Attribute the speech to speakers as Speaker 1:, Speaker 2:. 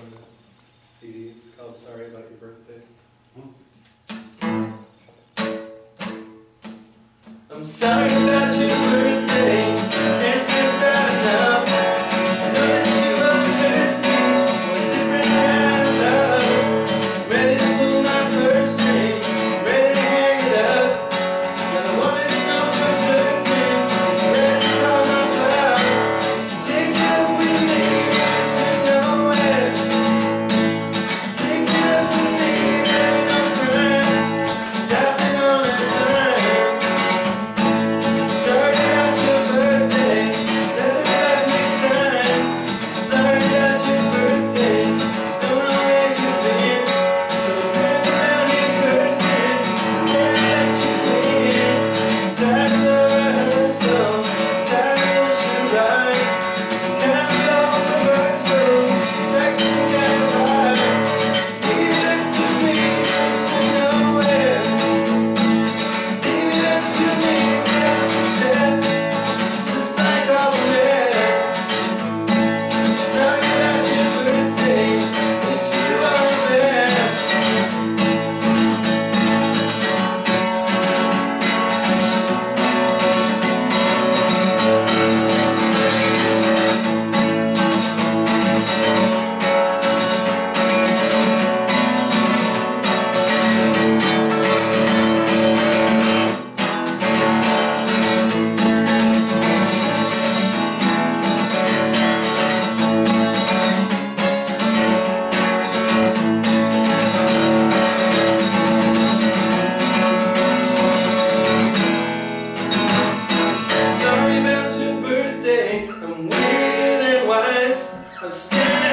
Speaker 1: on the CD. It's called Sorry About Your Birthday. I'm sorry about your birthday. I'm wise, I stand.